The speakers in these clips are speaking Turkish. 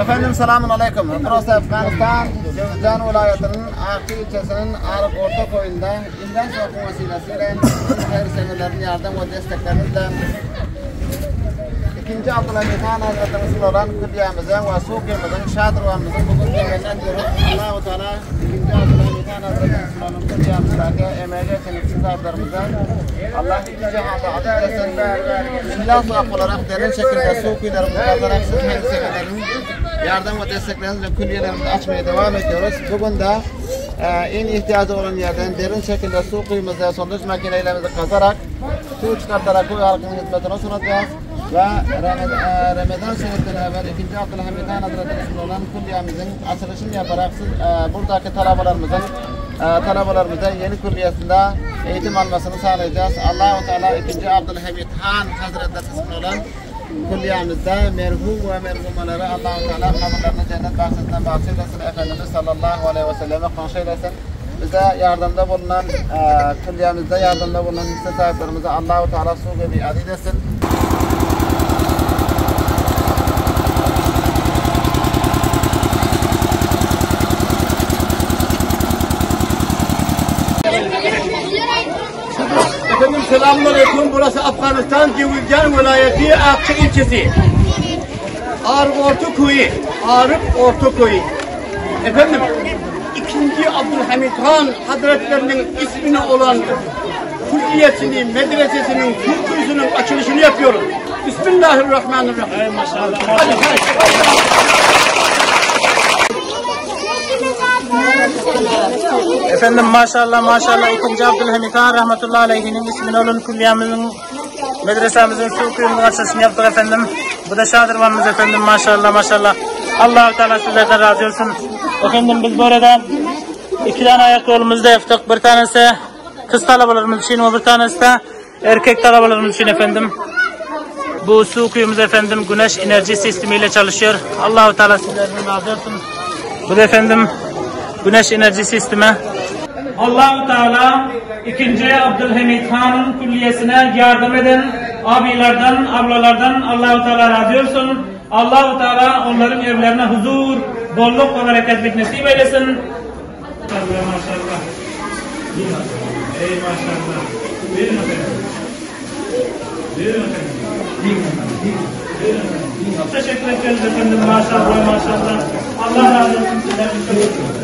Efendim selamun aleyküm. Burası Afganistan, Cevizcan vilayetinin Akçı ilçesinin Arık Orta Koyu'nda İmdan Sokun vesilesiyle her senelerin yardım ve desteklerinizle ikinci Abdülhamid Han Hazretimizin olan külliyemizin ve sukiyemizin şadırvamızın bugün temelinden diyoruz. Allah-u Teala ikinci Abdülhamid Han Hazretimizin olan külliyemizdeki emeği için iktidarlarımıza Allah iki cihanda adı esenler ve ihlas olarak derin şekilde sukilerimizi kazanarak siz hemşehrilerin yardım ve desteklerinizle külliyelerimizi açmaya devam ediyoruz. Bugün de e, en ihtiyacı olan yerden derin şekilde su kuyumuza sondaj makinelerimizi kazarak su çıkartarak bu halkın hizmetine sunacağız. Ve e, Ramazan şerifleri evvel 2. Abdülhamid Han Hazretleri'nin olan kulliyemizin açılışını yaparak siz, e, buradaki talabalarımızın e, talabalarımıza yeni külliyesinde eğitim almasını sağlayacağız. Allah-u Teala 2. Abdülhamid Han Hazretleri'nin olan kulliyemizde merhum ve merhumaları Allah-u Teala kabirlerini cennet bahçesinden bahşeylesin. Efendimiz sallallahu aleyhi ve selleme konşeylesin. Bize yardımda bulunan, e, külliyemizde yardımda bulunan hisse sahiplerimize Allah-u Teala su gibi adil etsin. Efendim selamünaleyküm. Burası Afganistan Cevizcan vilayeti Akçı ilçesi. Arık Ortaköy. Arık Ortaköy. Efendim ikinci Abdülhamid Han Hazretlerinin ismine olan külliyesini, medresesinin, kürsüsünün açılışını yapıyoruz. Bismillahirrahmanirrahim. Hadi, hadi. Efendim maşallah maşallah 2. Abdülhamid Han rahmetullahi aleyhinin ismini olun kulliyemizin medresemizin su kuyumunun açılışını yaptık efendim. Bu da şadırvanımız efendim maşallah maşallah. Allah-u Teala sizlerden razı olsun. Efendim biz burada iki tane ayak yolumuzda yaptık. Bir tanesi kız talabalarımız için, bir tanesi de erkek talabalarımız için efendim. Bu su kuyumuz efendim güneş enerji sistemiyle çalışıyor. Allah-u Teala sizlerden razı olsun. Bu da efendim güneş enerji sistemi. Allahu Teala ikinci Abdülhamid Han'ın külliyesine yardım eden abilerden, ablalardan Allahu Teala razı olsun. Allahu Teala onların evlerine huzur, bolluk ve bereketlik nasip eylesin. Maşallah. Ey maşallah. Buyurun efendim. Buyurun efendim. Teşekkür ederiz efendim. Maşallah maşallah. Allah razı olsun sizden.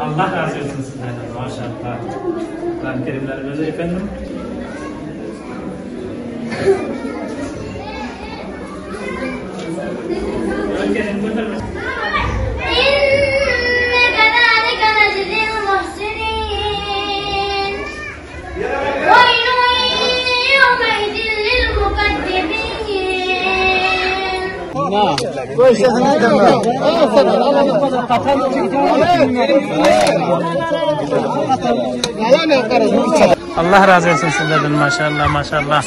Allah razı olsun sizlerden maşallah. Kur'an-ı Kerimlerimizi efendim. للمكذبين Allah razı olsun sizlerden maşallah maşallah.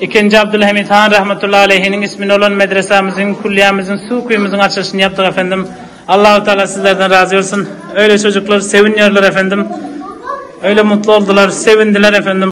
İkinci Abdülhamid Han rahmetullahi aleyhinin ismini olan medresemizin, kulliyemizin, su kuyumuzun açılışını yaptık efendim. Allahu Teala sizlerden razı olsun. Öyle çocuklar seviniyorlar efendim. Öyle mutlu oldular, sevindiler efendim.